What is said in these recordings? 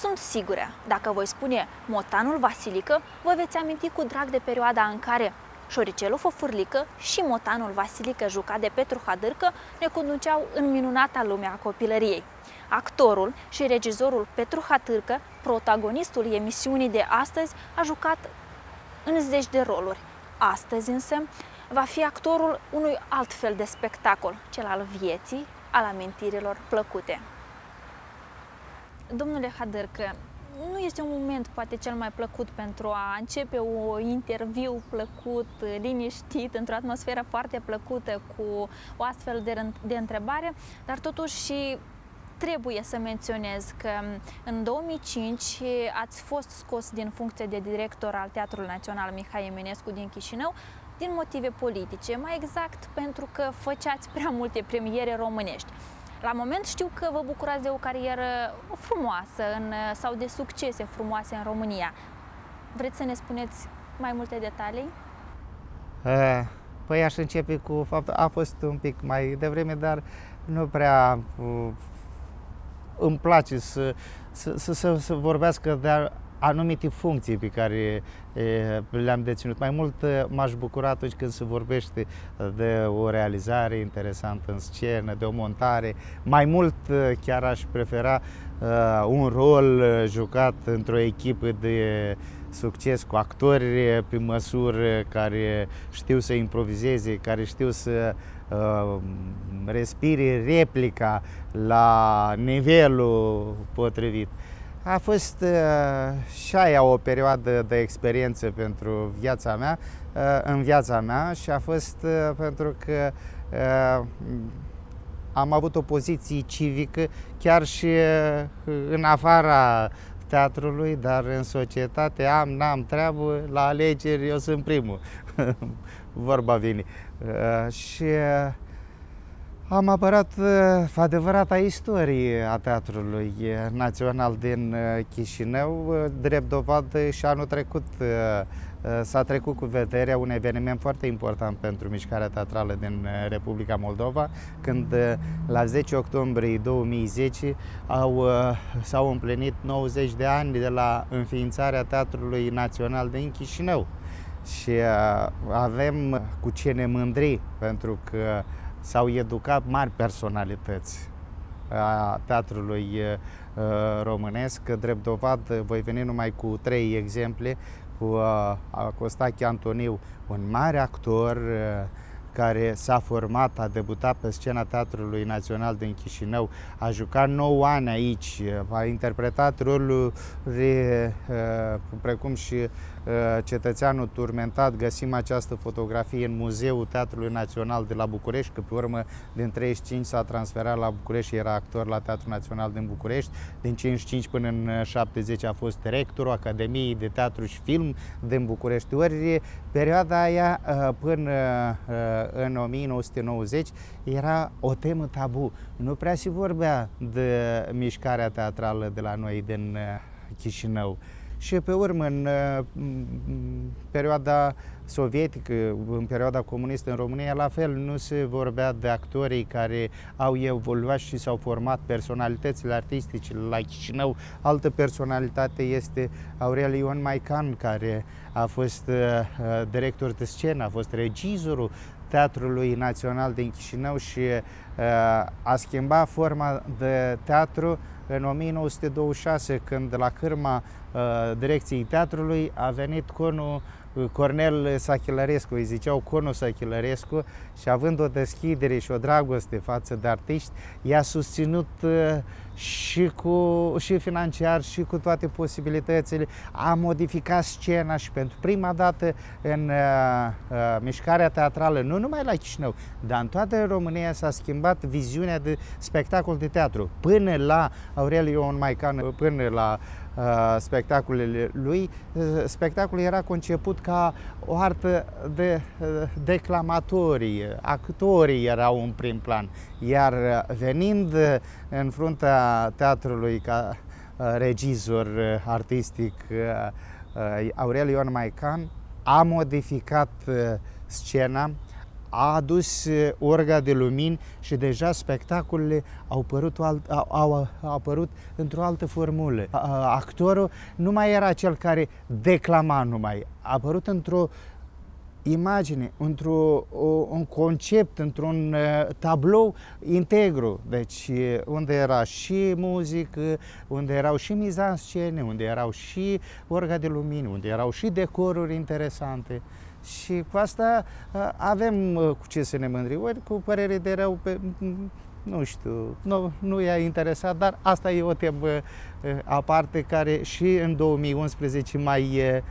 Sunt sigură, dacă voi spune Motanul Vasilică, vă veți aminti cu drag de perioada în care Șoricelul Fofurlică și Motanul Vasilică, jucat de Petru Hadârcă, ne conduceau în minunata lume a copilăriei. Actorul și regizorul Petru Hatârcă, protagonistul emisiunii de astăzi, a jucat în zeci de roluri. Astăzi însă va fi actorul unui alt fel de spectacol, cel al vieții, al amintirilor plăcute. Domnule Hadârcă, nu este un moment poate cel mai plăcut pentru a începe un interviu plăcut, liniștit, într-o atmosferă foarte plăcută cu o astfel de, de întrebare, dar totuși trebuie să menționez că în 2005 ați fost scos din funcție de director al Teatrului Național Mihai Eminescu din Chișinău din motive politice, mai exact pentru că făceați prea multe premiere românești. La moment știu că vă bucurați de o carieră frumoasă în, sau de succese frumoase în România. Vreți să ne spuneți mai multe detalii? Eh, păi aș începe cu faptul, a fost un pic mai devreme, dar nu prea uh, îmi place să, să, să, să, să vorbească de anumite funcții pe care le-am deținut. Mai mult m-aș bucura atunci când se vorbește de o realizare interesantă în scenă, de o montare. Mai mult chiar aș prefera un rol jucat într-o echipă de succes cu actori pe măsură care știu să improvizeze, care știu să uh, respire replica la nivelul potrivit. A fost uh, și aia o perioadă de experiență pentru viața mea, uh, în viața mea și a fost uh, pentru că uh, am avut o poziție civică chiar și uh, în afara teatrului, dar în societate am, n-am treabă, la alegeri eu sunt primul, vorba vine. Uh, și uh, am apărat uh, adevărata istorie a Teatrului Național din uh, Chișinău, uh, drept dovadă și anul trecut uh, uh, s-a trecut cu vederea un eveniment foarte important pentru mișcarea teatrală din uh, Republica Moldova, când uh, la 10 octombrie 2010 au, uh, s-au împlinit 90 de ani de la înființarea Teatrului Național din Chișinău. Și uh, avem cu ce ne mândri, pentru că s-au educat mari personalități a teatrului uh, românesc. Drept dovadă, voi veni numai cu trei exemple, cu uh, Costache Antoniu, un mare actor uh, care s-a format, a debutat pe scena Teatrului Național din Chișinău, a jucat 9 ani aici, a interpretat roluri precum și cetățeanul turmentat. Găsim această fotografie în Muzeul Teatrului Național de la București, că pe urmă din 35 s-a transferat la București și era actor la Teatrul Național din București. Din 55 până în 70 a fost rectorul Academiei de Teatru și Film din București. Ori perioada aia până în 1990 era o temă tabu. Nu prea se vorbea de mișcarea teatrală de la noi din Chișinău și pe urmă în perioada sovietică, în perioada comunistă în România, la fel nu se vorbea de actorii care au evoluat și s-au format personalitățile artistice la Chișinău. Altă personalitate este Aurel Ion Maican, care a fost uh, director de scenă, a fost regizorul Teatrului Național din Chișinău și uh, a schimbat forma de teatru în 1926, când la cârma uh, direcției teatrului a venit conul uh, Cornel Sachilărescu, îi ziceau conul Sachilărescu și având o deschidere și o dragoste față de artiști, i-a susținut uh, și, cu, și financiar și cu toate posibilitățile. A modificat scena și pentru prima dată în uh, uh, mișcarea teatrală, nu numai la Chișinău, dar în toată România s-a schimbat viziunea de spectacol de teatru. Până la Aurel Ion Maican, până la uh, spectacolele lui, uh, spectacolul era conceput ca o artă de uh, declamatorie, actorii erau în prim plan, iar uh, venind în fruntea teatrului ca uh, regizor uh, artistic uh, Aurel Ion Maican, a modificat scena, a adus orga de lumini și deja spectacolele au apărut, alt, au, au, au apărut într-o altă formulă. Actorul nu mai era cel care declama numai, a apărut într-o imagine, într-un concept, într-un uh, tablou integru. Deci unde era și muzică, unde erau și mizanscene, unde erau și orga de lumini, unde erau și decoruri interesante. Și cu asta uh, avem uh, cu ce să ne mândri. Ori cu părere de rău, pe, nu știu, nu, nu i-a interesat, dar asta e o temă aparte care și în 2011 mai e,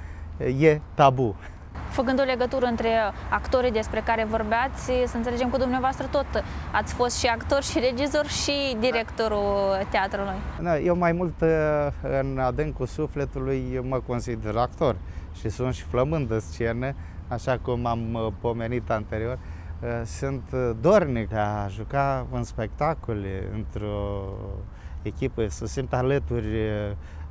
e tabu. Făcând o legătură între actorii despre care vorbeați, să înțelegem că dumneavoastră tot ați fost și actor, și regizor, și directorul teatrului. Da, eu mai mult uh, în adâncul sufletului mă consider actor și sunt și flămând de scenă, așa cum am uh, pomenit anterior. Uh, sunt dornic a juca în spectacole, într-o echipă, să simt alături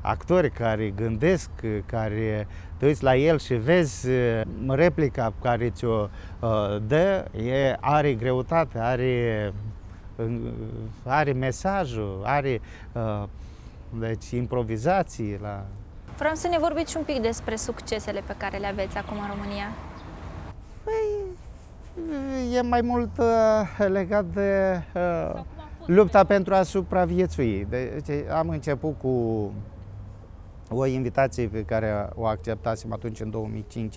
actori care gândesc, care te uiți la el și vezi uh, replica care ți-o uh, dă, e, are greutate, are, uh, are mesajul, are deci improvizații. La... Vreau să ne vorbiți un pic despre succesele pe care le aveți acum în România. Păi, e mai mult uh, legat de uh, lupta pentru a supraviețui. Deci, am început cu o invitație pe care o acceptasem atunci în 2005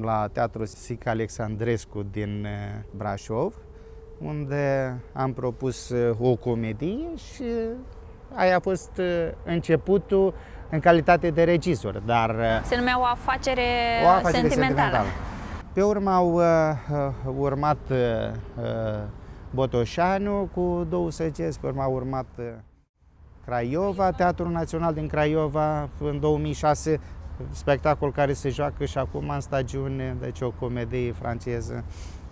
la Teatrul Sic Alexandrescu din eh, Brașov, unde am propus eh, o comedie și aia a fost eh, începutul în calitate de regizor, dar... Se numea o afacere, o afacere sentimentală. sentimentală. Pe urmă au uh, urmat uh, Botoșanu cu două săgeți, pe urmă au urmat uh, Craiova, Teatrul Național din Craiova, în 2006, spectacol care se joacă și acum în stagiune, deci o comedie franceză.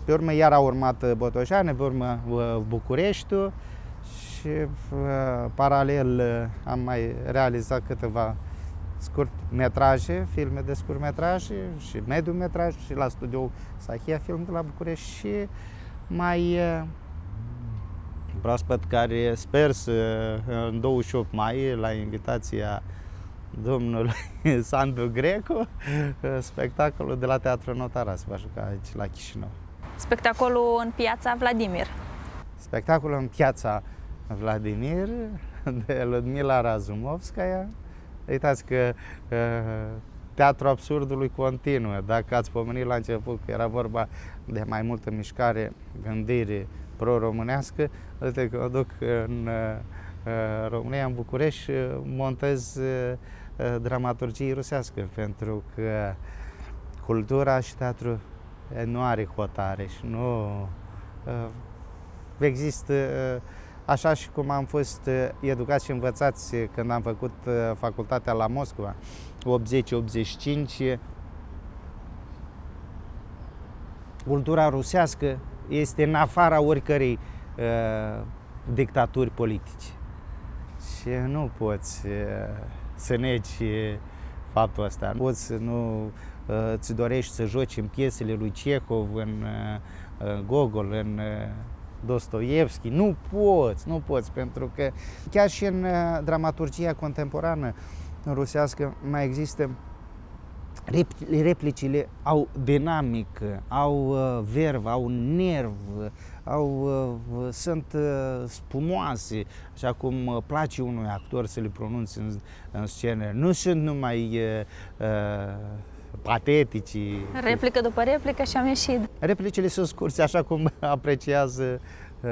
Pe urmă iar a urmat uh, Botoșane, pe urmă uh, Bucureștiul și uh, paralel am mai realizat câteva scurt metraje, filme de scurt metraje și mediu metraj și la studio Sahia Film de la București și mai proaspăt care sper să în 28 mai la invitația domnului Sandu Greco spectacolul de la Teatrul Notara se va juca aici la Chișinău. Spectacolul în piața Vladimir. Spectacolul în piața Vladimir de Ludmila Razumovskaya. Uitați că uh, teatru absurdului continuă. Dacă ați pomenit la început că era vorba de mai multă mișcare, gândire, pro-românească, uite că o duc în uh, România, în București, și montez uh, dramaturgie rusească, pentru că cultura și teatru nu are hotare și nu uh, există așa și cum am fost educați și învățați când am făcut facultatea la Moscova, 80-85, cultura rusească este în afara oricărei uh, dictaturi politice. Și nu poți uh, să negi faptul ăsta. Nu poți să nu uh, ți dorești să joci în piesele lui Cehov, în uh, Gogol, în uh, Dostoevski. Nu poți, nu poți, pentru că chiar și în uh, dramaturgia contemporană rusească mai există replicile au dinamică, au uh, verv, au nerv, au, uh, sunt uh, spumoase, așa cum place unui actor să le pronunțe în, în scenă. Nu sunt numai uh, patetici. Replică după replică și am ieșit. Replicile sunt scurte, așa cum apreciază uh,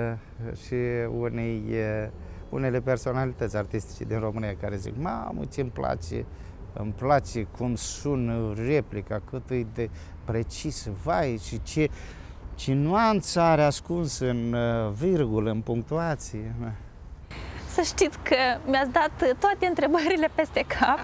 și unei, uh, unele personalități artistice din România care zic, mamă, ce-mi place îmi place cum sună replica, cât e de precis, vai, și ce, ce nuanță are ascuns în uh, virgulă, în punctuație. Să știți că mi-ați dat toate întrebările peste cap.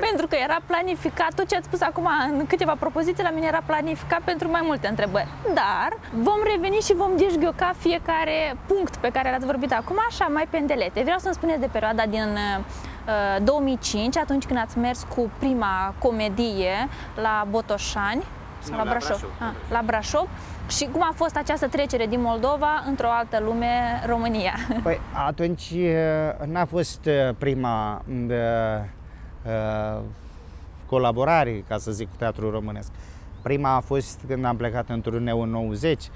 Pentru că era planificat, tot ce ați spus acum în câteva propoziții la mine era planificat pentru mai multe întrebări. Dar vom reveni și vom disgioca fiecare punct pe care l-ați vorbit acum, așa mai pendelete. Vreau să-mi spuneți de perioada din uh, 2005, uh, atunci când ați mers cu prima comedie la Botoșani. Sau Nu, la la Brașov? Brașov, Ah, la la Brașov. Și cum a fost această trecere din Moldova într-o altă lume, România? Păi atunci uh, n-a fost uh, prima uh, uh, colaborare, ca să zic, cu teatrul românesc. Prima a fost când am plecat în turneul 90, uh,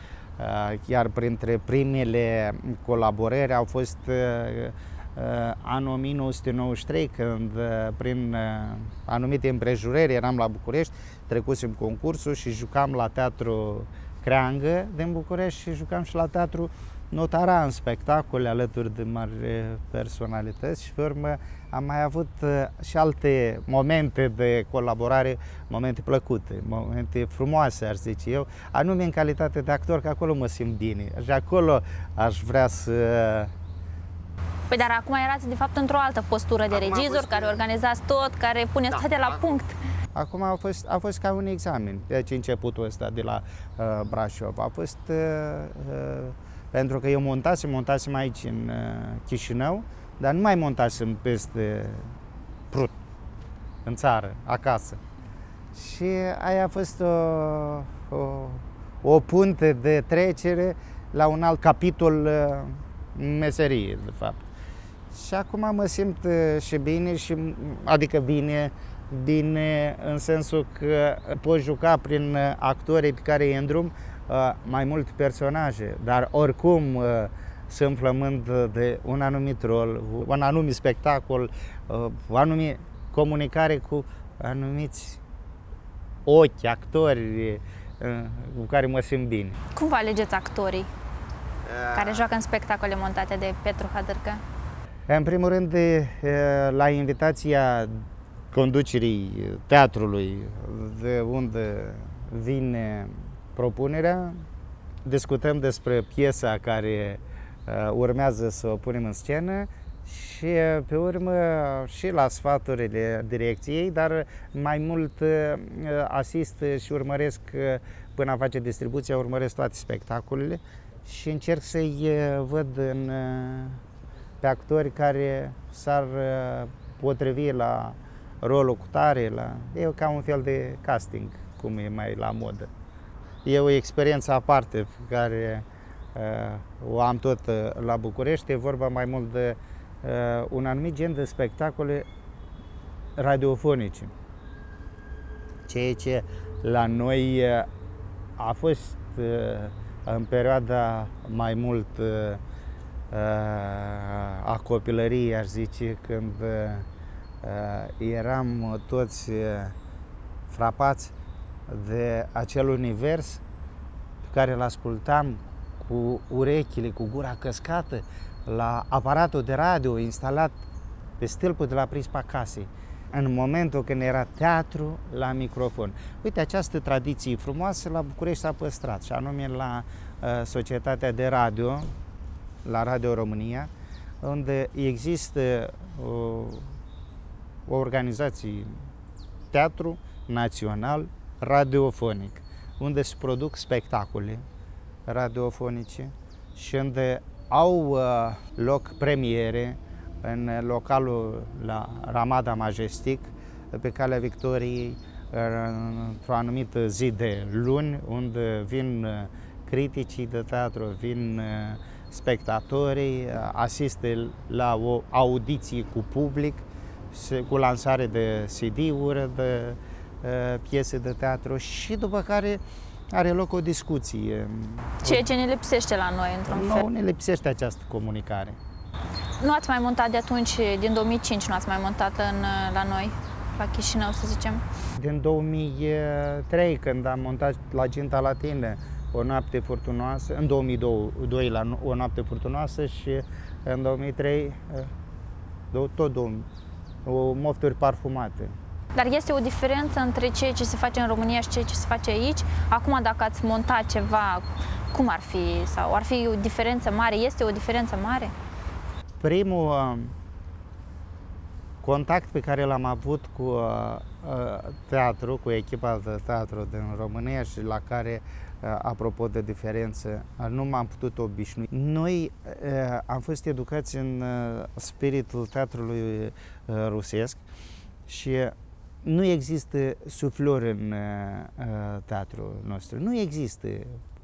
chiar printre primele colaborări au fost uh, uh, anul 1993, când uh, prin uh, anumite împrejurări eram la București, trecusem concursul și jucam la teatru Creangă din București și jucam și la teatru Notara în spectacole alături de mari personalități și pe urmă am mai avut uh, și alte momente de colaborare, momente plăcute, momente frumoase, aș zice eu, anume în calitate de actor, că acolo mă simt bine și acolo aș vrea să Păi dar acum erați de fapt într-o altă postură de Acum a regizor, fost- care organizați tot, care puneți Da, toate la acum- punct. Acum a fost, a fost ca un examen, deci începutul ăsta de la uh, Brașov. A fost uh, uh, pentru că eu montasem, montasem aici în uh, Chișinău, dar nu mai montasem peste Prut, în țară, acasă. Și aia a fost o, o, o punte de trecere la un alt capitol uh, în meserie, de fapt. Și acum mă simt uh, și bine, și, adică bine, bine în sensul că pot juca prin uh, actorii pe care îi îndrum uh, mai multe personaje, dar oricum uh, sunt flămând de un anumit rol, un anumit spectacol, uh, o anumit comunicare cu anumiți ochi, actori uh, cu care mă simt bine. Cum vă alegeți actorii Uh, care joacă în spectacole montate de Petru Hadârcă? În primul rând, de, la invitația conducerii teatrului, de unde vine propunerea, discutăm despre piesa care uh, urmează să o punem în scenă și pe urmă și la sfaturile direcției, dar mai mult uh, asist și urmăresc uh, până a face distribuția, urmăresc toate spectacolele și încerc să-i uh, văd în, uh, pe actori care s-ar uh, potrivi la rolul cu tare, la... e ca un fel de casting, cum e mai la modă. E o experiență aparte pe care uh, o am tot uh, la București, e vorba mai mult de uh, un anumit gen de spectacole radiofonice. Ceea ce la noi uh, a fost uh, în perioada mai mult uh, uh, a copilăriei, aș zice, când uh, eram toți uh, frapați de acel univers pe care îl ascultam cu urechile, cu gura căscată, la aparatul de radio instalat pe stâlpul de la prispa casei, în momentul când era teatru la microfon. Uite, această tradiție frumoasă la București s-a păstrat și anume la uh, Societatea de Radio, la Radio România, unde există uh, o organizație teatru național radiofonic, unde se produc spectacole radiofonice și unde au uh, loc premiere în localul la Ramada Majestic, pe calea Victoriei, într-o anumită zi de luni, unde vin uh, criticii de teatru, vin uh, spectatorii, uh, asistă la o audiție cu public, se- cu lansare de CD-uri, de uh, piese de teatru și după care are loc o discuție. Ceea ce ne lipsește la noi, într-un Nu fel. ne lipsește această comunicare. Nu ați mai montat de atunci, din 2005, nu ați mai montat în, la noi, la Chișinău, să zicem. Din 2003, când am montat la Ginta la tine o noapte furtunoasă, în 2002 la no- o noapte furtunoasă și în 2003 eh, do- tot 2000, o mofturi parfumate. Dar este o diferență între ceea ce se face în România și ceea ce se face aici? Acum, dacă ați monta ceva, cum ar fi? Sau ar fi o diferență mare? Este o diferență mare? Primul uh, contact pe care l-am avut cu uh, uh, teatru, cu echipa de teatru din România și la care, uh, apropo de diferență, uh, nu m-am putut obișnui. Noi uh, am fost educați în uh, spiritul teatrului uh, rusesc și nu există suflor în uh, teatrul nostru. Nu există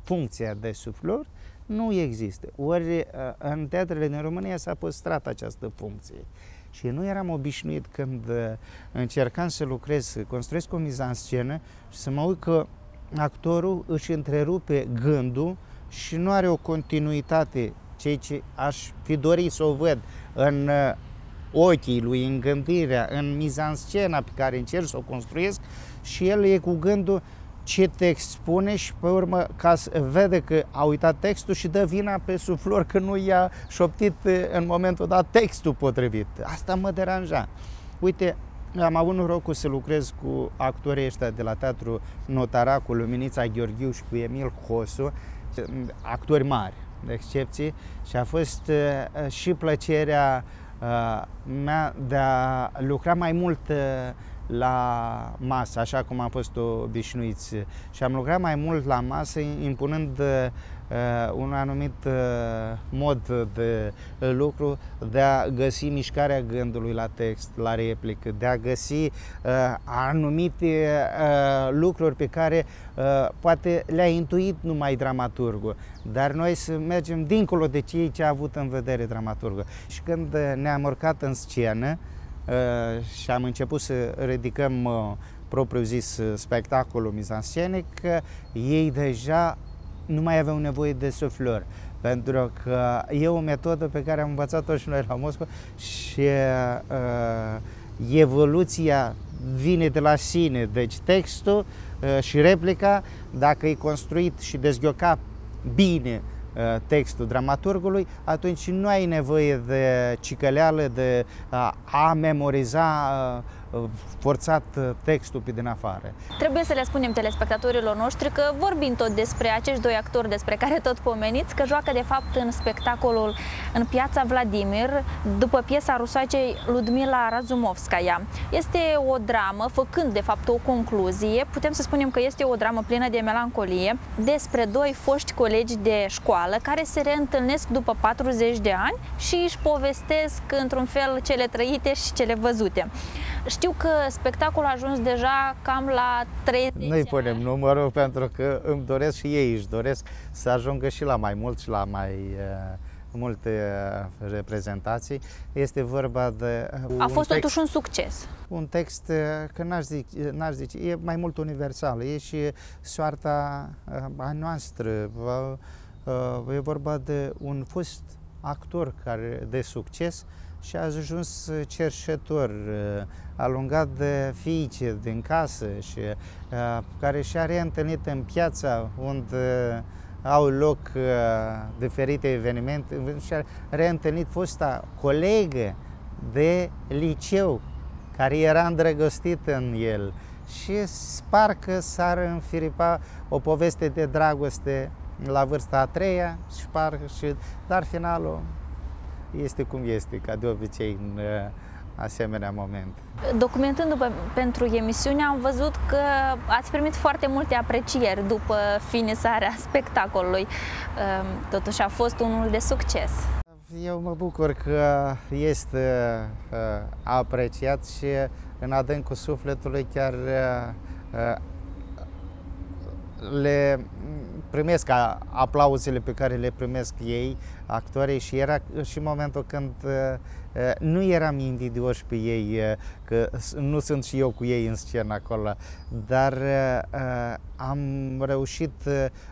funcția de suflor, nu există. Ori uh, în teatrele din România s-a păstrat această funcție. Și nu eram obișnuit când uh, încercam să lucrez, să construiesc o mizan-scenă și să mă uit că actorul își întrerupe gândul și nu are o continuitate, ceea ce aș fi dorit să o văd în uh, ochii lui, în gândirea, în mizanscena pe care încerc să o construiesc și el e cu gândul ce text spune și pe urmă ca să vede că a uitat textul și dă vina pe suflor că nu i-a șoptit în momentul dat textul potrivit. Asta mă deranja. Uite, am avut norocul să lucrez cu actorii ăștia de la Teatru Notara, cu Luminița Gheorghiu și cu Emil Hosu, actori mari, de excepție, și a fost uh, și plăcerea uh, mea de a lucra mai mult uh, la masă, așa cum am fost obișnuiți. Și am lucrat mai mult la masă, impunând uh, un anumit uh, mod de lucru, de a găsi mișcarea gândului la text, la replică, de a găsi uh, anumite uh, lucruri pe care uh, poate le-a intuit numai dramaturgul, dar noi să mergem dincolo de ceea ce a avut în vedere dramaturgul. Și când ne-am urcat în scenă, Uh, și am început să ridicăm uh, propriu zis uh, spectacolul mizanscenic, ei deja nu mai aveau nevoie de suflări pentru că e o metodă pe care am învățat-o și noi la Moscova și uh, evoluția vine de la sine, deci textul uh, și replica, dacă e construit și dezghiocat bine Uh, textul dramaturgului, atunci nu ai nevoie de cicăleală, de a memoriza uh, forțat uh, textul pe din afară. Trebuie să le spunem telespectatorilor noștri că vorbim tot despre acești doi actori despre care tot pomeniți, că joacă de fapt în spectacolul în piața Vladimir, după piesa rusoacei Ludmila Razumovskaya. Este o dramă, făcând de fapt o concluzie, putem să spunem că este o dramă plină de melancolie, despre doi foști colegi de școală care se reîntâlnesc după 40 de ani și își povestesc într-un fel cele trăite și cele văzute. Știu că spectacolul a ajuns deja cam la 30 Nu-i punem numărul pentru că îmi doresc și ei își doresc să ajungă și la mai mult și la mai uh, multe uh, reprezentații. Este vorba de uh, A fost text, totuși un succes. Un text, uh, că n-aș zice, n-aș zice, e mai mult universal, e și soarta a noastră. E vorba de un fost actor care de succes și a ajuns cerșetor, alungat de fiice din casă și care și-a reîntâlnit în piața unde au loc diferite evenimente. Și-a reîntâlnit fosta colegă de liceu care era îndrăgostit în el. Și parcă s-ar înfiripa o poveste de dragoste la vârsta a treia și parcă și, dar finalul este cum este, ca de obicei în uh, asemenea moment. Documentându-vă pentru emisiune, am văzut că ați primit foarte multe aprecieri după finisarea spectacolului. Um, totuși a fost unul de succes. Eu mă bucur că este uh, apreciat și în adâncul sufletului chiar uh, le primesc aplauzele pe care le primesc ei, actorii, și era și momentul când nu eram invidioși pe ei, că nu sunt și eu cu ei în scenă acolo, dar am reușit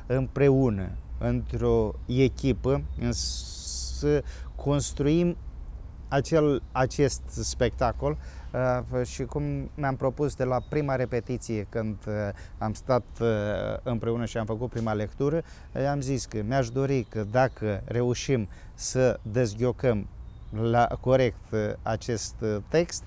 împreună, într-o echipă, să construim acel, acest spectacol uh, și cum mi-am propus de la prima repetiție când uh, am stat uh, împreună și am făcut prima lectură, am zis că mi-aș dori că dacă reușim să dezghiocăm la corect acest text,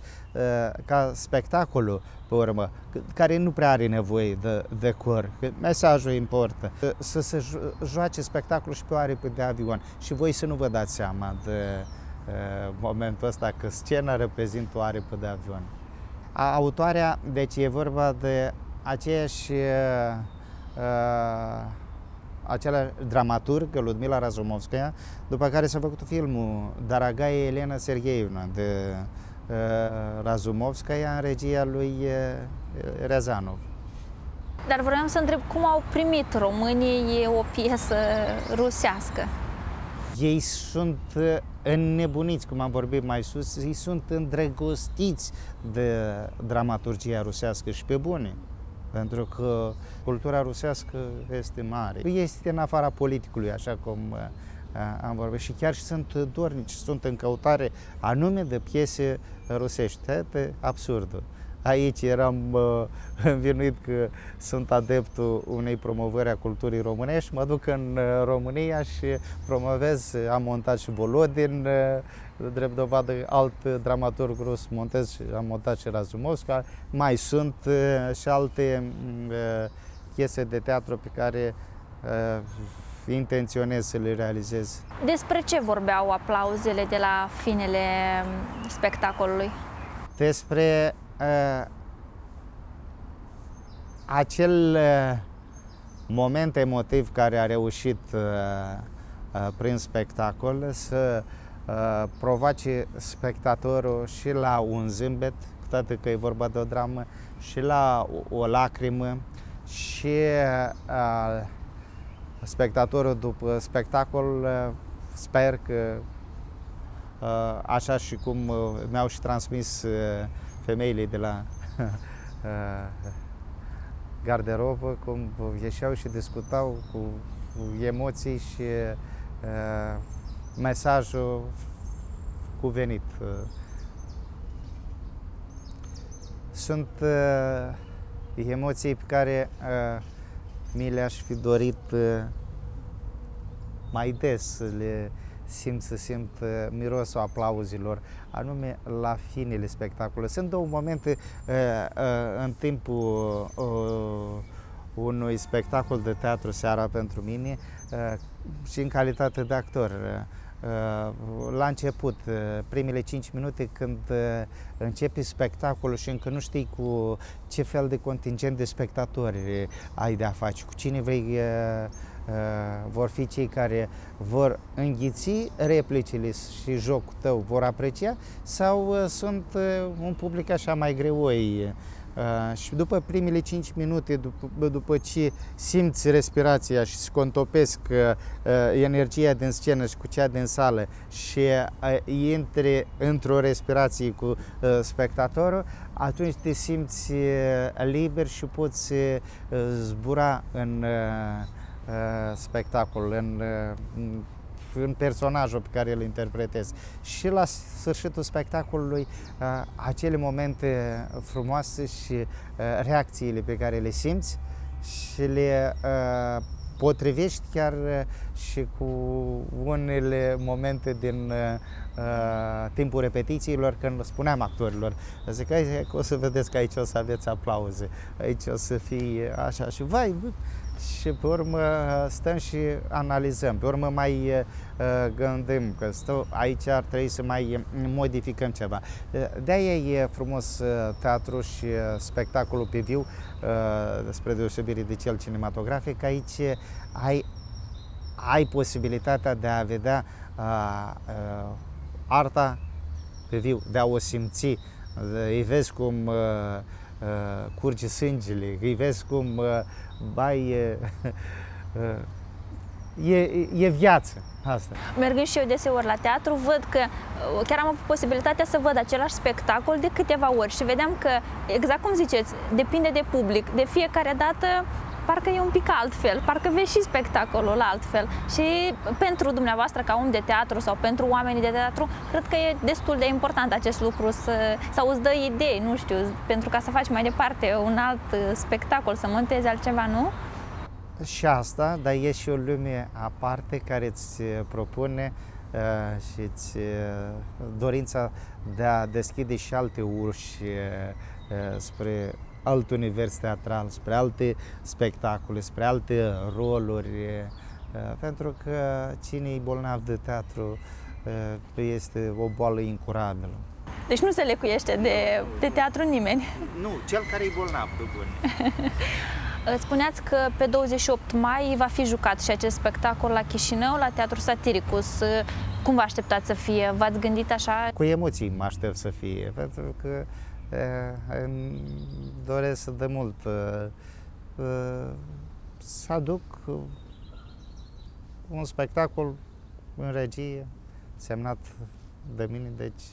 ca spectacolul, pe urmă, care nu prea are nevoie de decor, că mesajul importă, să se joace spectacolul și pe o aripă de avion. Și voi să nu vă dați seama de momentul ăsta că scena reprezintă o aripă de avion. Autoarea, deci e vorba de aceeași uh, acela dramaturg, Ludmila Razumovskaya, după care s-a făcut filmul Daragaie Elena Sergeevna de Razumovskaya în regia lui Rezanov. Dar vreau să întreb cum au primit românii o piesă rusească? Ei sunt înnebuniți, cum am vorbit mai sus, ei sunt îndrăgostiți de dramaturgia rusească și pe bune. Pentru că cultura rusească este mare. Este în afara politicului, așa cum uh, am vorbit. Și chiar și sunt dornici, sunt în căutare anume de piese rusești. Este absurdul. Aici eram uh, învinuit că sunt adeptul unei promovări a culturii românești. Mă duc în uh, România și promovez, am montat și Bolodin, uh, drept dovadă alt dramaturg rus montez și am montat și Razumovska. Mai sunt uh, și alte uh, piese de teatru pe care uh, intenționez să le realizez. Despre ce vorbeau aplauzele de la finele um, spectacolului? Despre uh, acel uh, moment emotiv care a reușit uh, uh, prin spectacol să uh, provoace spectatorul și la un zâmbet, cu toate că e vorba de o dramă, și la o, o lacrimă și uh, spectatorul după spectacol uh, sper că uh, așa și cum uh, mi-au și transmis uh, femeile de la garderobă, cum ieșeau și discutau cu, cu emoții și uh, mesajul cuvenit. Sunt uh, emoții pe care uh, mi le-aș fi dorit uh, mai des să le simt să simt uh, mirosul aplauzilor, anume la finele spectacolului. Sunt două momente uh, uh, în timpul uh, unui spectacol de teatru seara pentru mine uh, și în calitate de actor. Uh, la început, uh, primele 5 minute când începe spectacolul și încă nu știi cu ce fel de contingent de spectatori ai de a face, cu cine vrei Uh, vor fi cei care vor înghiți replicile și jocul tău, vor aprecia sau uh, sunt uh, un public așa mai greoi. Uh, și după primele 5 minute, după, după ce simți respirația și se contopesc uh, energia din scenă și cu cea din sală și uh, intri într-o respirație cu uh, spectatorul, atunci te simți uh, liber și poți uh, zbura în uh, Uh, spectacol, în, uh, în personajul pe care îl interpretez. Și la sfârșitul spectacolului, uh, acele momente frumoase și reacțiile pe care le simți și le potrivești chiar și cu unele momente din uh, timpul repetițiilor când spuneam actorilor, zic că o să vedeți că aici o să aveți aplauze, aici o să fie așa și vai, și pe urmă stăm și analizăm, pe urmă mai uh, gândim că stau, aici ar trebui să mai modificăm ceva. De-aia e frumos uh, teatru și uh, spectacolul pe viu, spre deosebire de cel cinematografic, aici ai, ai posibilitatea de a vedea arta pe viu, de a o simți, îi vezi cum curge sângele, îi vezi cum bai, e, e, e viață asta. Mergând și eu deseori la teatru, văd că chiar am avut posibilitatea să văd același spectacol de câteva ori și vedeam că, exact cum ziceți, depinde de public. De fiecare dată parcă e un pic altfel, parcă vezi și spectacolul altfel. Și pentru dumneavoastră ca om de teatru sau pentru oamenii de teatru, cred că e destul de important acest lucru să, sau îți dă idei, nu știu, pentru ca să faci mai departe un alt spectacol, să montezi altceva, nu? Și asta, dar e și o lume aparte care îți propune uh, și îți uh, dorința de a deschide și alte uși uh, spre alt univers teatral, spre alte spectacole, spre alte roluri, pentru că cine e bolnav de teatru este o boală incurabilă. Deci nu se lecuiește de, de teatru nimeni. Nu, cel care e bolnav, de bun. Spuneați că pe 28 mai va fi jucat și acest spectacol la Chișinău, la Teatrul Satiricus. Cum vă așteptați să fie? V-ați gândit așa? Cu emoții mă aștept să fie, pentru că îmi doresc de mult să aduc un spectacol în regie semnat de mine, deci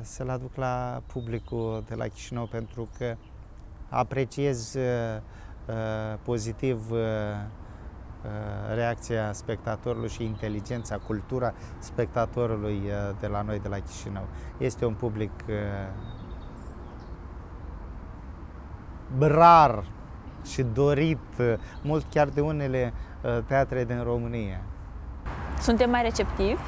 să-l aduc la publicul de la Chișinău pentru că apreciez pozitiv reacția spectatorului și inteligența, cultura spectatorului de la noi, de la Chișinău. Este un public rar și dorit, mult chiar de unele teatre din România. Suntem mai receptivi?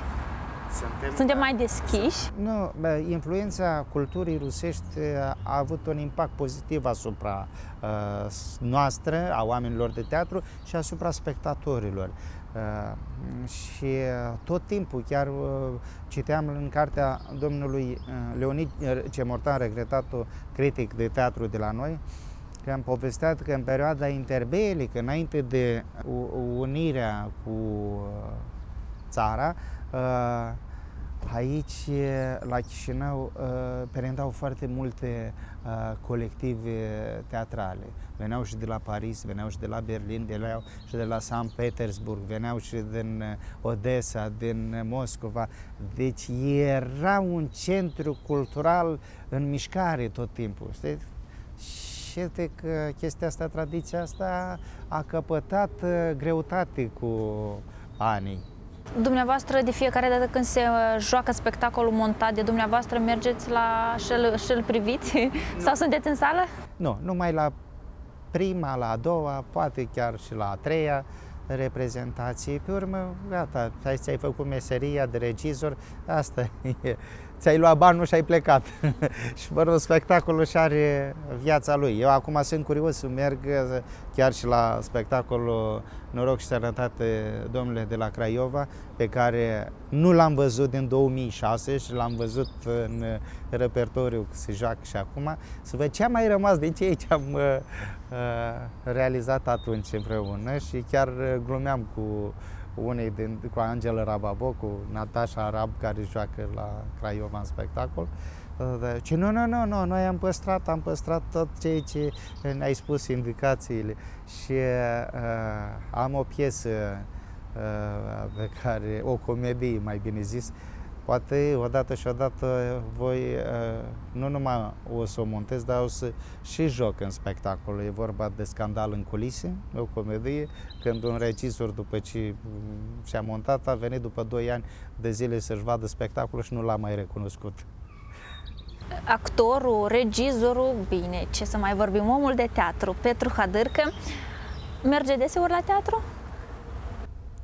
Suntem, Suntem mai deschiși? Nu, influența culturii rusești a avut un impact pozitiv asupra uh, noastră, a oamenilor de teatru și asupra spectatorilor. Uh, și tot timpul, chiar uh, citeam în cartea domnului uh, Leonid Cemortan, regretatul critic de teatru de la noi, că am povestit că în perioada interbelică, înainte de unirea cu uh, țara, uh, aici, la Chișinău, uh, perendau foarte multe colective teatrale. Veneau și de la Paris, veneau și de la Berlin, veneau și de la San Petersburg, veneau și din Odessa, din Moscova. Deci era un centru cultural în mișcare tot timpul. Știți? Și este că chestia asta, tradiția asta a căpătat greutate cu anii. Dumneavoastră, de fiecare dată când se joacă spectacolul montat de dumneavoastră, mergeți la și îl priviți? Nu. Sau sunteți în sală? Nu, numai la prima, la a doua, poate chiar și la a treia reprezentație. Pe urmă, gata, ți-ai făcut meseria de regizor, asta e ți-ai luat banul și ai plecat. și mă rog, spectacolul și are viața lui. Eu acum sunt curios să merg chiar și la spectacolul Noroc și Sănătate, domnule, de la Craiova, pe care nu l-am văzut din 2006 și l-am văzut în repertoriu că se joacă și acum, să văd ce a mai rămas din ce am uh, realizat atunci împreună și chiar glumeam cu unei din, cu Angela Rababo, cu Natasha Arab, care joacă la Craiova în spectacol. Ce nu, nu, nu, nu, noi am păstrat, am păstrat tot ceea ce ne-ai spus, indicațiile. Și uh, am o piesă uh, pe care, o comedie, mai bine zis, Poate odată și odată voi uh, nu numai o să o montez, dar o să și joc în spectacol. E vorba de scandal în culise, o comedie, când un regizor, după ce și-a montat, a venit după 2 ani de zile să-și vadă spectacolul și nu l-a mai recunoscut. Actorul, regizorul, bine, ce să mai vorbim, omul de teatru, Petru Hadârcă, merge deseori la teatru?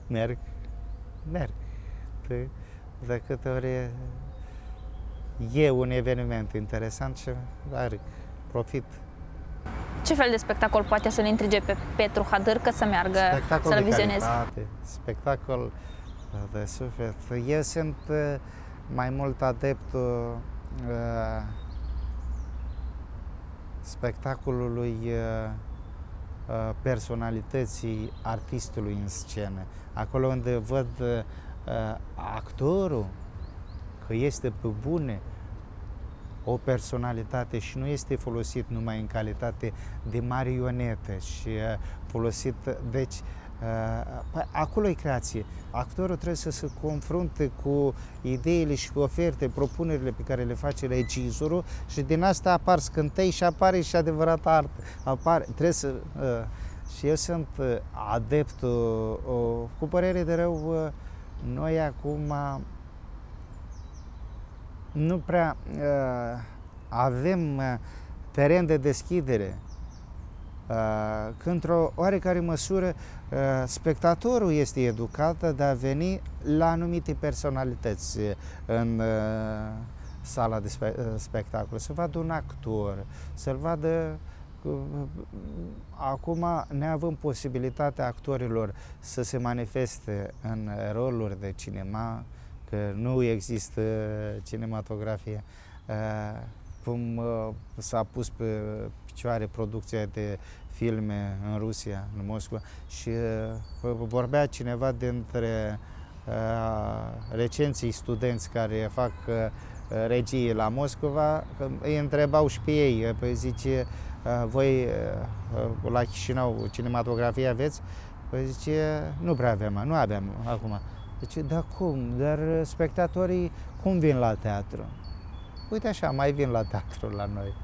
Merg, merg de câte ori e un eveniment interesant și are profit. Ce fel de spectacol poate să-l intrige pe Petru Hadârcă să meargă spectacol să-l vizioneze? Calitate, spectacol de suflet. Eu sunt uh, mai mult adeptul uh, spectacolului uh, uh, personalității artistului în scenă. Acolo unde văd uh, uh, actorul că este pe bune o personalitate și nu este folosit numai în calitate de marionetă și uh, folosit, deci uh, acolo e creație. Actorul trebuie să se confrunte cu ideile și cu oferte, propunerile pe care le face regizorul și din asta apar scântei și apare și adevărată artă. Apare, trebuie să, uh, și eu sunt adeptul, uh, cu părere de rău, uh, noi acum nu prea uh, avem uh, teren de deschidere. Uh, când într-o oarecare măsură uh, spectatorul este educat de a veni la anumite personalități în uh, sala de spe- uh, spectacol, să vadă un actor, să-l vadă Acum, neavând posibilitatea actorilor să se manifeste în roluri de cinema, că nu există cinematografie, cum s-a pus pe picioare producția de filme în Rusia, în Moscova și uh, vorbea cineva dintre uh, recenții studenți care fac uh, regii la Moscova, îi întrebau și pe ei, păi zice, uh, voi uh, la Chișinău cinematografie aveți? Păi zice, nu prea avem, nu avem acum. Zice, dar cum? Dar spectatorii cum vin la teatru? Uite așa, mai vin la teatru la noi.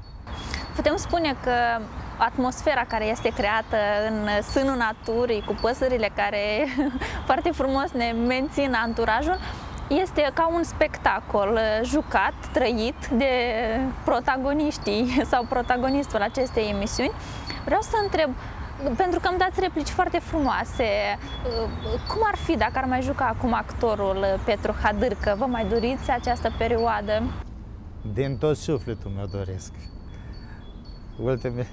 Putem spune că atmosfera care este creată în sânul naturii, cu păsările care foarte frumos ne mențin anturajul, este ca un spectacol jucat, trăit de protagoniștii sau protagonistul acestei emisiuni. Vreau să întreb, pentru că îmi dați replici foarte frumoase. Cum ar fi dacă ar mai juca acum actorul Petru Hadârcă? Vă mai doriți această perioadă? Din tot sufletul meu doresc. Ultime,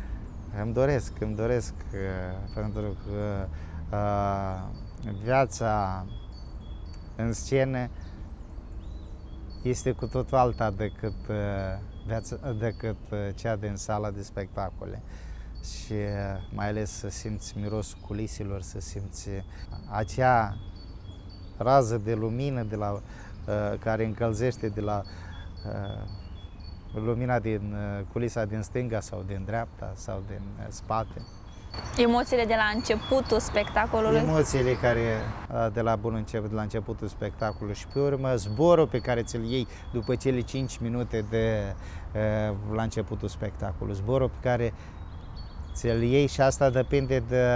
îmi doresc, îmi doresc, uh, pentru că uh, viața în scenă este cu totul alta decât, uh, viața, decât uh, cea din sala de spectacole și uh, mai ales să simți mirosul culisilor, să simți acea rază de lumină de la, uh, care încălzește de la uh, lumina din culisa din stânga sau din dreapta sau din spate. Emoțiile de la începutul spectacolului? Emoțiile care de la bun început, de la începutul spectacolului și pe urmă zborul pe care ți-l iei după cele 5 minute de la începutul spectacolului. Zborul pe care ți-l iei și asta depinde de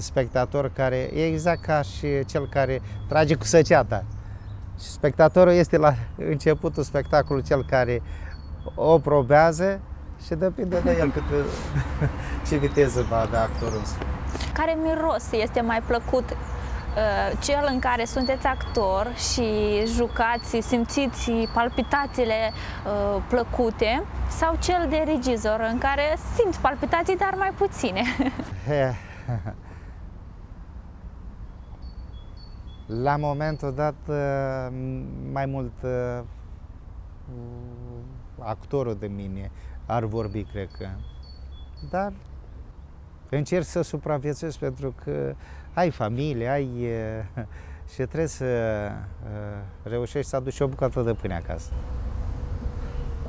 spectator care e exact ca și cel care trage cu săgeata. Și spectatorul este la începutul spectacolului cel care o probează și depinde de el cât, ce viteză va avea actorul. Care miros este mai plăcut Uh, cel în care sunteți actor și jucați, simțiți palpitațiile uh, plăcute sau cel de regizor în care simți palpitații, dar mai puține? La momentul dat, uh, mai mult actorul de mine ar vorbi, cred că. Dar încerc să supraviețuiesc pentru că ai familie, ai și trebuie să reușești să aduci o bucată de pâine acasă.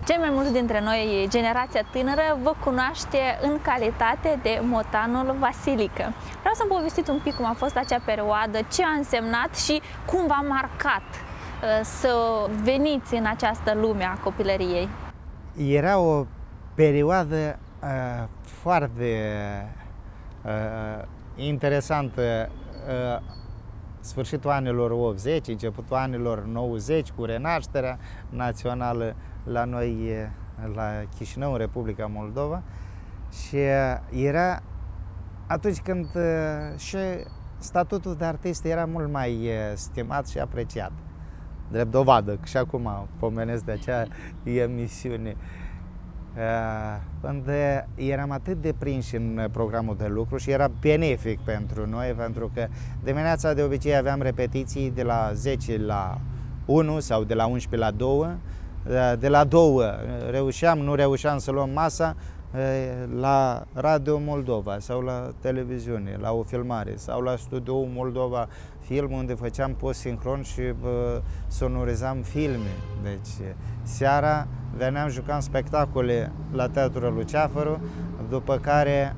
Cei mai mulți dintre noi, generația tânără, vă cunoaște în calitate de motanul Vasilică. Vreau să-mi povestiți un pic cum a fost acea perioadă, ce a însemnat și cum v-a marcat să veniți în această lume a copilăriei. Era o perioadă uh, foarte uh, interesant sfârșitul anilor 80, începutul anilor 90 cu renașterea națională la noi, la Chișinău, în Republica Moldova și era atunci când și statutul de artist era mult mai stimat și apreciat. Drept dovadă, și acum pomenesc de acea emisiune unde eram atât de prinși în programul de lucru și era benefic pentru noi, pentru că dimineața de obicei aveam repetiții de la 10 la 1 sau de la 11 la 2. De la 2 reușeam, nu reușeam să luăm masa, la Radio Moldova sau la televiziune, la o filmare sau la Studio Moldova Film unde făceam post-sincron și bă, sonorizam filme. Deci seara veneam, jucam spectacole la Teatrul Luceafăru, după care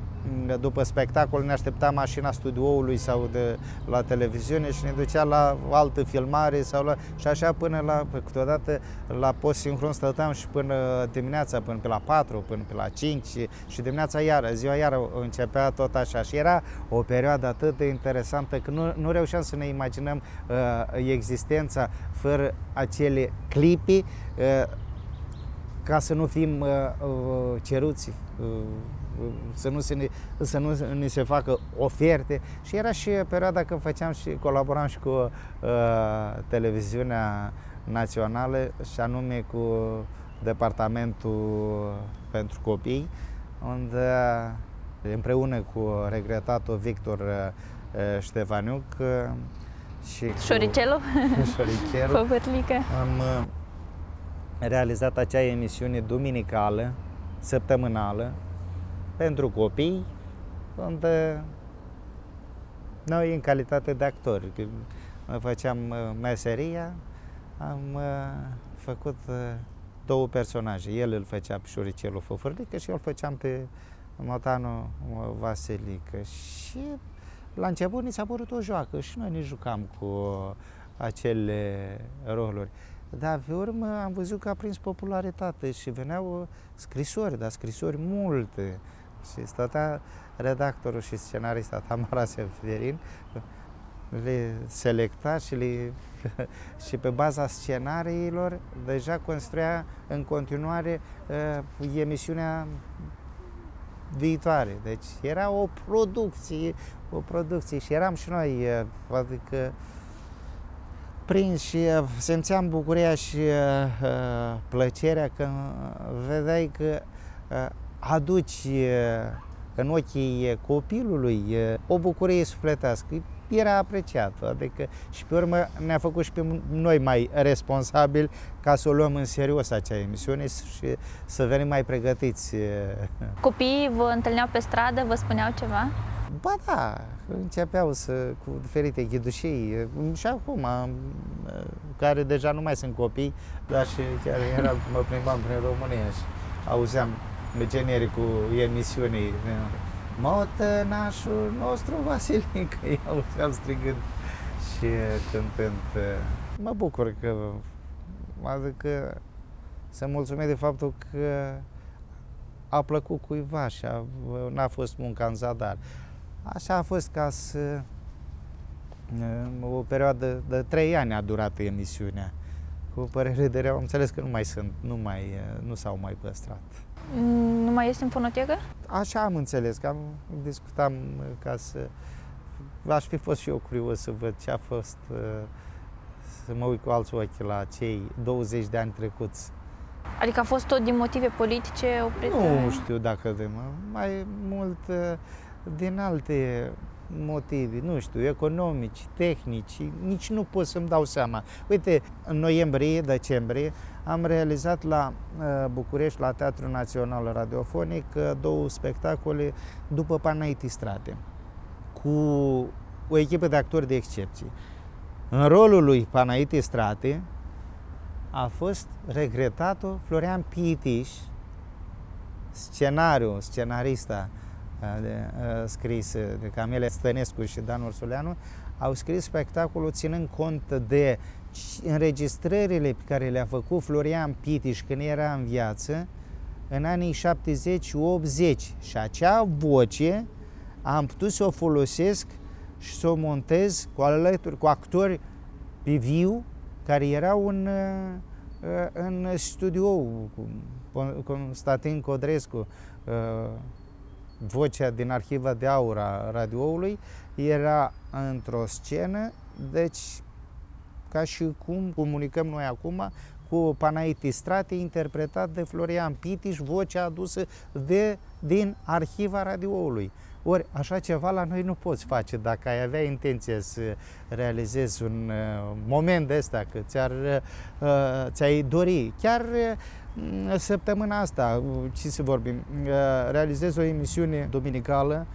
după spectacol ne aștepta mașina studioului sau de la televiziune și ne ducea la o altă filmare sau la, și așa până la, câteodată la post-sincron stăteam și până dimineața, până pe la 4, până pe la 5 și dimineața iară, ziua iară începea tot așa. Și era o perioadă atât de interesantă că nu, nu reușeam să ne imaginăm uh, existența fără acele clipi uh, ca să nu fim uh, uh, ceruți uh, să nu, se ne, să nu ne se facă oferte. Și era și perioada când făceam și colaboram și cu uh, televiziunea națională și anume cu departamentul pentru copii unde împreună cu regretatul Victor uh, Ștefaniuc uh, și Șoricelu, Șoricelu am uh, realizat acea emisiune duminicală, săptămânală, pentru copii, unde noi, în calitate de actori, când făceam uh, meseria, am uh, făcut uh, două personaje. El îl făcea pe șoricelul Făfărlică și eu îl făceam pe Motanu Vasilică. Și la început ni s-a părut o joacă și noi ne jucam cu acele roluri. Dar pe urmă am văzut că a prins popularitate și veneau scrisori, dar scrisori multe. Și stătea redactorul și scenarista Tamara Seferin, le selecta și, le, și pe baza scenariilor deja construia în continuare uh, emisiunea viitoare. Deci era o producție, o producție și eram și noi, uh, adică prins și uh, simțeam bucuria și uh, plăcerea când vedeai că uh, aduci uh, în ochii copilului o bucurie sufletească. Era apreciat, adică și pe urmă ne-a făcut și pe noi mai responsabili ca să o luăm în serios acea emisiune și să venim mai pregătiți. Copiii vă întâlneau pe stradă, vă spuneau ceva? Ba da, începeau să, cu diferite ghidușii și acum, care deja nu mai sunt copii, dar și chiar era, mă plimbam prin România și auzeam genericul emisiunii. Motănașul nostru Vasilică, îi auzeam strigând și cântând. Mă bucur că, adică, să mulțumesc de faptul că a plăcut cuiva și a, n-a fost munca în zadar. Așa a fost ca să... O perioadă de trei ani a durat emisiunea. Cu părere de rău, am înțeles că nu mai sunt, nu, mai, nu s-au mai păstrat. Nu mai este în fonotecă? Așa am înțeles, că am, discutam ca să... Aș fi fost și eu curios să văd ce a fost, să mă uit cu alți ochi la cei 20 de ani trecuți. Adică a fost tot din motive politice oprit? Nu știu dacă de mai mult din alte motive, nu știu, economici, tehnici, nici nu pot să-mi dau seama. Uite, în noiembrie, decembrie, am realizat la uh, București, la Teatrul Național Radiofonic, uh, două spectacole după Panaiti Strate, cu o echipă de actori de excepție. În rolul lui Panaiti Strate a fost regretatul Florian Pitiș, scenariu, scenarista uh, de, scris de Camila Stănescu și Dan Ursuleanu, au scris spectacolul ținând cont de înregistrările pe care le-a făcut Florian Pitiș când era în viață, în anii 70-80 și acea voce am putut să o folosesc și să o montez cu alături, cu actori pe viu care erau în, în studio cu Constantin Codrescu, vocea din arhiva de aur a radioului, era într-o scenă, deci ca și cum comunicăm noi acum cu Panaiti Strate, interpretat de Florian Pitiș, vocea adusă de, din arhiva radioului. Ori așa ceva la noi nu poți face dacă ai avea intenție să realizezi un uh, moment de ăsta, că ți-ar, uh, ți-ai dori. Chiar uh, săptămâna asta, ce să vorbim, uh, realizez o emisiune dominicală,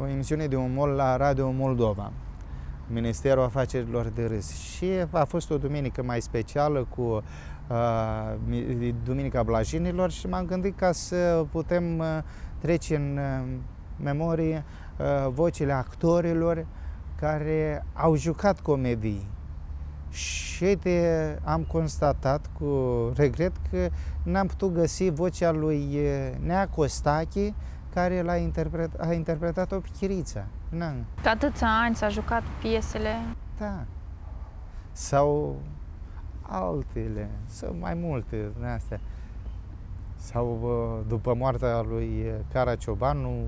o emisiune de umor la Radio Moldova. Ministerul Afacerilor de Râs. Și a fost o duminică mai specială cu uh, Duminica Blajinilor și m-am gândit ca să putem uh, trece în uh, memorie uh, vocile actorilor care au jucat comedii. Și de, am constatat cu regret că n-am putut găsi vocea lui uh, Nea Costache, care l-a interpret, a interpretat-o pe Chirița. Na. Că atâția ani s-a jucat piesele. Da. Sau altele, sau mai multe din astea. Sau după moartea lui Cara Ciobanu,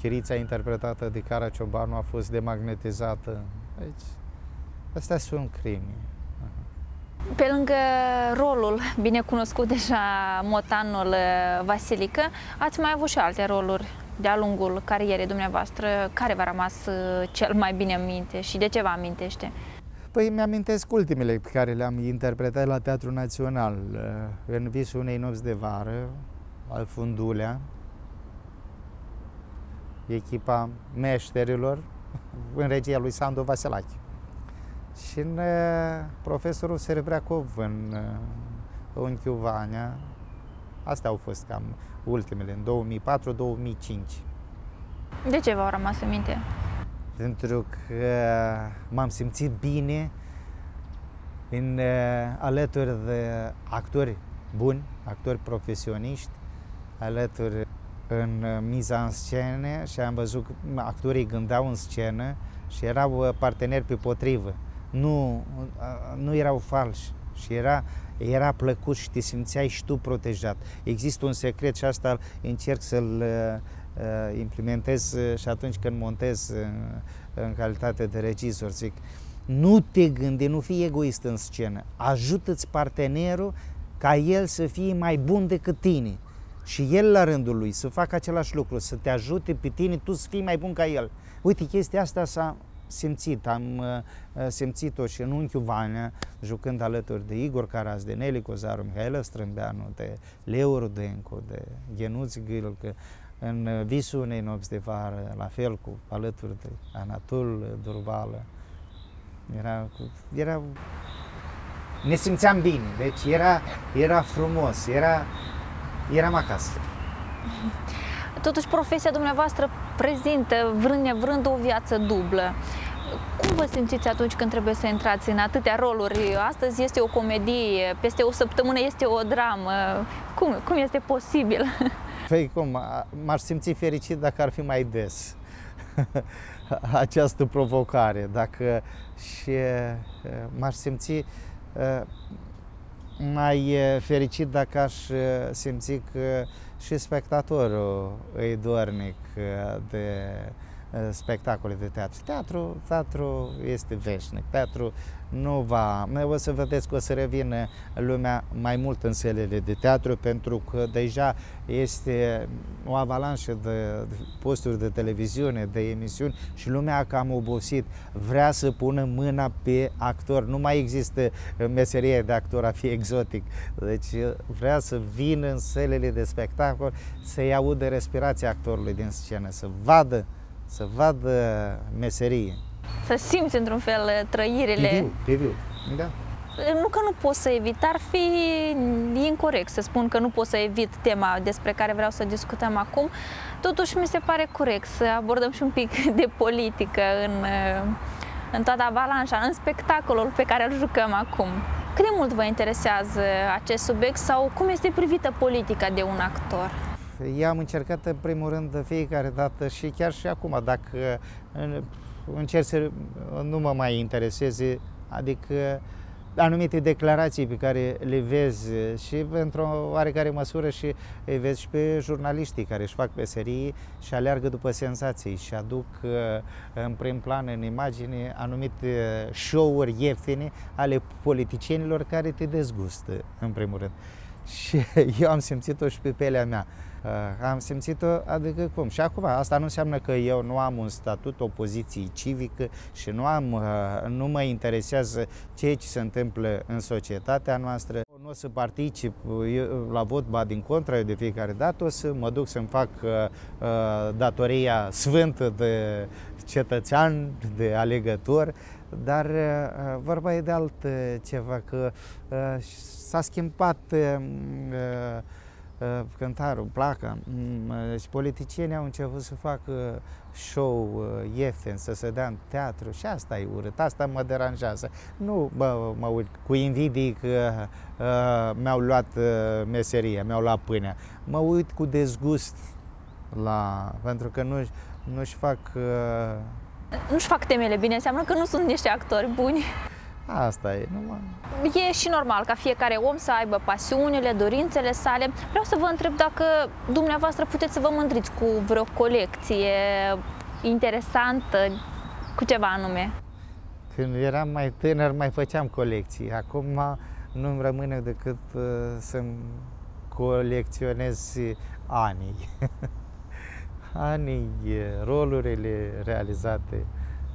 Chirița interpretată de Cara Ciobanu a fost demagnetizată. Deci, astea sunt crime. Pe lângă rolul bine cunoscut deja motanul Vasilică, ați mai avut și alte roluri de-a lungul carierei dumneavoastră, care v-a rămas uh, cel mai bine în minte și de ce vă amintește? Păi mi-amintesc ultimele pe care le-am interpretat la Teatrul Național, uh, în visul unei nopți de vară, al Fundulea, echipa meșterilor în regia lui Sandu Vaselache. Și în uh, profesorul Serebracov în uh, unchiul Vanea, astea au fost cam ultimele, în 2004-2005. De ce v-au rămas în minte? Pentru că m-am simțit bine în, uh, alături de actori buni, actori profesioniști, alături în miza în scene și am văzut că actorii gândeau în scenă și erau parteneri pe potrivă. Nu, nu erau falși și era, era plăcut și te simțeai și tu protejat. Există un secret și asta încerc să-l uh, implementez și atunci când montez în, în calitate de regizor. Zic, nu te gândi, nu fii egoist în scenă. Ajută-ți partenerul ca el să fie mai bun decât tine. Și el la rândul lui să facă același lucru, să te ajute pe tine, tu să fii mai bun ca el. Uite, chestia asta s-a simțit, am uh, simțit-o și în unchiul Vanea, jucând alături de Igor Caras, de Nelly Cozaru, Mihaela Strâmbeanu, de Leo Rudencu, de Genuț Gâlcă, în visul unei nopți de vară, la fel cu alături de Anatul Durvală. Era, era ne simțeam bine, deci era, era frumos, era, eram acasă. Totuși, profesia dumneavoastră prezintă, vrând nevrând, o viață dublă. Cum vă simțiți atunci când trebuie să intrați în atâtea roluri? Astăzi este o comedie, peste o săptămână este o dramă. Cum, cum este posibil? Păi cum, m-aș simți fericit dacă ar fi mai des această provocare, dacă și m-aș simți mai fericit dacă aș simți că și spectatorul e dornic de spectacole de teatru. Teatru, teatru este veșnic. Teatru nu va... O să vedeți că o să revină lumea mai mult în selele de teatru pentru că deja este o avalanșă de posturi de televiziune, de emisiuni și lumea a cam obosit. Vrea să pună mâna pe actor. Nu mai există meserie de actor a fi exotic. Deci vrea să vină în selele de spectacol să-i audă respirația actorului din scenă, să vadă să vadă meserie. Să simți într-un fel trăirile. Pe viu, pe viu. Da. Nu că nu pot să evit, ar fi incorrect să spun că nu pot să evit tema despre care vreau să discutăm acum. Totuși mi se pare corect să abordăm și un pic de politică în, în toată avalanșa, în spectacolul pe care îl jucăm acum. Cât de mult vă interesează acest subiect sau cum este privită politica de un actor? Eu am încercat în primul rând de fiecare dată și chiar și acum, dacă încerc să nu mă mai intereseze, adică anumite declarații pe care le vezi și într-o oarecare măsură și îi vezi și pe jurnaliștii care își fac meserii și aleargă după senzații și aduc în prim plan, în imagine, anumite show-uri ieftine ale politicienilor care te dezgustă, în primul rând. Și eu am simțit-o și pe pelea mea. Uh, am simțit-o, adică cum? Și acum, asta nu înseamnă că eu nu am un statut, o poziție civică și nu, am, uh, nu mă interesează ceea ce se întâmplă în societatea noastră. Nu o să particip eu, la vot, ba din contră, eu de fiecare dată o să mă duc să-mi fac uh, uh datoria sfântă de cetățean, de alegător, dar uh, vorba e de alt ceva, că uh, s-a schimbat uh, Uh, cântarul, placa. Mm, uh, și politicienii au început să facă show uh, ieftin, să se dea în teatru și asta e urât, asta mă deranjează. Nu mă, mă uit cu invidii că uh, mi-au luat uh, meseria, mi-au luat pâinea. Mă uit cu dezgust la, pentru că nu, nu-și fac... Uh... Nu-și fac temele bine, înseamnă că nu sunt niște actori buni. Asta e. Nu E și normal ca fiecare om să aibă pasiunile, dorințele sale. Vreau să vă întreb dacă dumneavoastră puteți să vă mândriți cu vreo colecție interesantă, cu ceva anume. Când eram mai tânăr mai făceam colecții. Acum nu-mi rămâne decât uh, să-mi colecționez anii. anii, rolurile realizate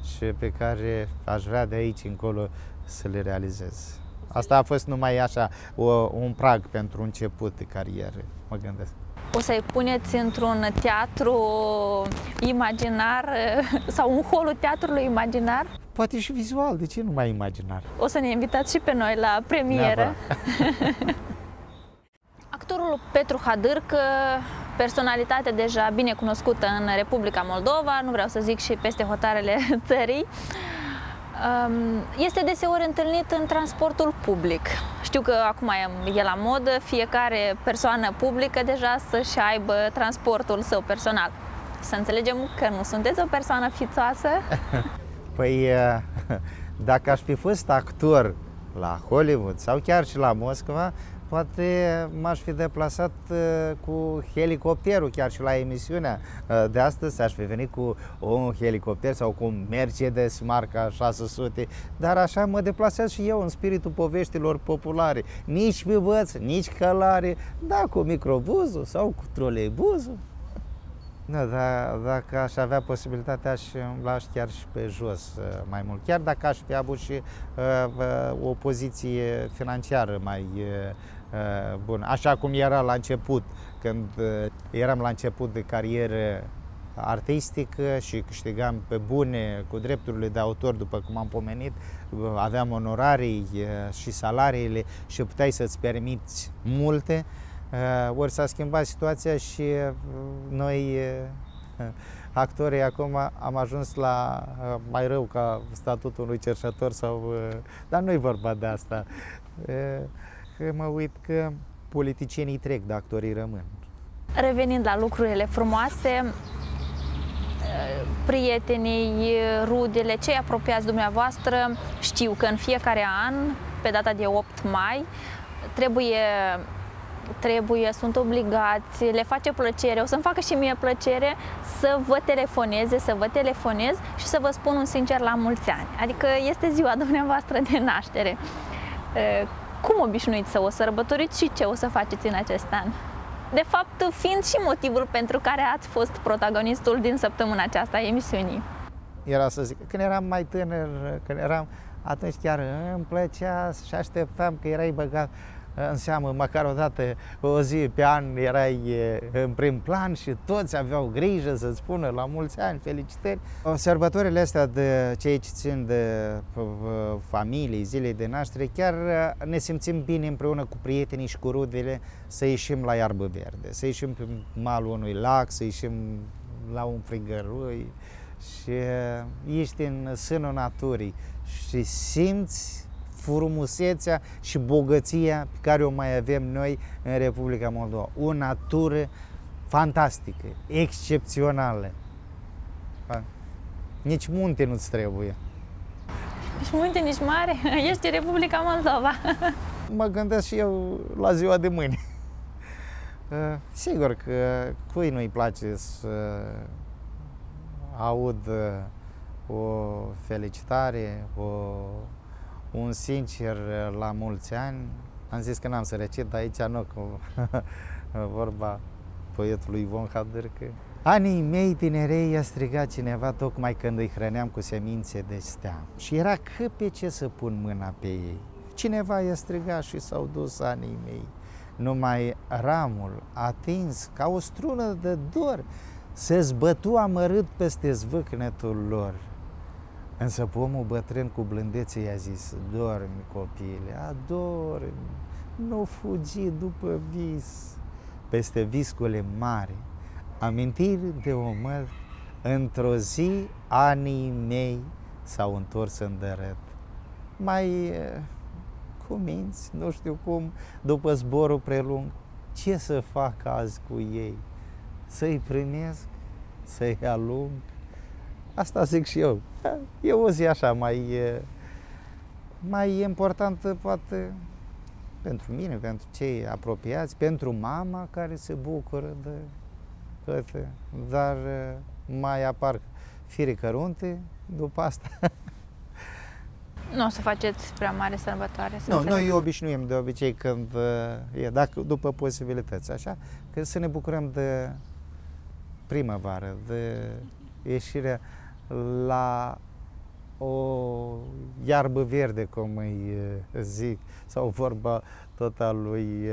și pe care aș vrea de aici încolo să le realizez. Asta a fost numai așa o, un prag pentru început de carieră, mă gândesc. O să-i puneți într-un teatru imaginar sau un holul teatrului imaginar? Poate și vizual, de ce nu mai imaginar? O să ne invitați și pe noi la premieră. Actorul Petru Hadârc, personalitate deja bine cunoscută în Republica Moldova, nu vreau să zic și peste hotarele țării, este deseori întâlnit în transportul public. Știu că acum e la modă fiecare persoană publică deja să-și aibă transportul său personal. Să înțelegem că nu sunteți o persoană fițoasă? Păi, dacă aș fi fost actor la Hollywood sau chiar și la Moscova, poate m-aș fi deplasat uh, cu helicopterul chiar și la emisiunea uh, de astăzi, aș fi venit cu un helicopter sau cu un Mercedes marca 600, dar așa mă deplasez și eu în spiritul poveștilor populare. Nici pe băț, nici călare, da, cu microbuzul sau cu troleibuzul. Da, da, dacă aș avea posibilitatea, aș lași chiar și pe jos uh, mai mult. Chiar dacă aș fi avut și uh, o poziție financiară mai uh, uh, bună, așa cum era la început, când uh, eram la început de carieră artistică și câștigam pe bune cu drepturile de autor, după cum am pomenit, aveam onorarii uh, și salariile și puteai să-ți permiți multe. Uh, ori s-a schimbat situația și uh, noi, uh, actorii, acum am ajuns la mai rău ca statutul unui cerșător sau... Dar nu e vorba de asta. Că mă uit că politicienii trec, dar actorii rămân. Revenind la lucrurile frumoase, prietenii, rudele, cei apropiați dumneavoastră știu că în fiecare an, pe data de 8 mai, trebuie trebuie, sunt obligați, le face plăcere, o să-mi facă și mie plăcere să vă telefoneze, să vă telefonez și să vă spun un sincer la mulți ani. Adică este ziua dumneavoastră de naștere. Cum obișnuiți să o sărbătoriți și ce o să faceți în acest an? De fapt, fiind și motivul pentru care ați fost protagonistul din săptămâna aceasta a emisiunii. Era să zic, când eram mai tânăr, când eram, atunci chiar îmi plăcea și așteptam că erai băgat în seamă, măcar o dată, o zi pe an erai în prim plan și toți aveau grijă să-ți spună la mulți ani, felicitări. Sărbătorile astea de cei ce țin de familie, zilei de naștere, chiar ne simțim bine împreună cu prietenii și cu rudele să ieșim la iarbă verde, să ieșim pe malul unui lac, să ieșim la un frigărui și ești în sânul naturii și simți frumusețea și bogăția pe care o mai avem noi în Republica Moldova. O natură fantastică, excepțională. Nici munte nu-ți trebuie. Nici munte, nici mare. Ești Republica Moldova. mă gândesc și eu la ziua de mâine. Sigur că cui nu-i place să aud o felicitare, o un sincer la mulți ani. Am zis că n-am să recit, dar aici nu, cu vorba poetului Ivon Hadârcă. Anii mei tinerei i-a strigat cineva tocmai când îi hrăneam cu semințe de stea. Și era că pe ce să pun mâna pe ei. Cineva i-a strigat și s-au dus anii mei. Numai ramul atins ca o strună de dor se zbătu amărât peste zvâcnetul lor. Însă pomul bătrân cu blândețe i-a zis, dormi copile, adormi, nu fugi după vis, peste viscule mari, amintiri de omăr, într-o zi anii mei s-au întors în dărât. Mai cu minți, nu știu cum, după zborul prelung, ce să fac azi cu ei? Să-i primesc? Să-i alung? Asta zic și eu. E o zi așa mai, mai importantă poate pentru mine, pentru cei apropiați, pentru mama care se bucură de toate, dar mai apar fire cărunte după asta. Nu o să faceți prea mare sărbătoare? Nu, înțeleg. noi obișnuim de obicei când e, dacă, după posibilități, așa, că să ne bucurăm de primăvară, de ieșirea la o iarbă verde, cum îi zic, sau vorba tot a lui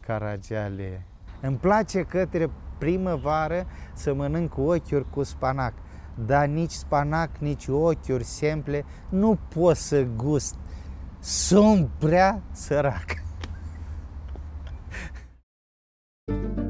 Caragiale. Îmi place către primăvară să mănânc ochiuri cu spanac, dar nici spanac, nici ochiuri simple nu pot să gust. Sunt prea sărac. thank you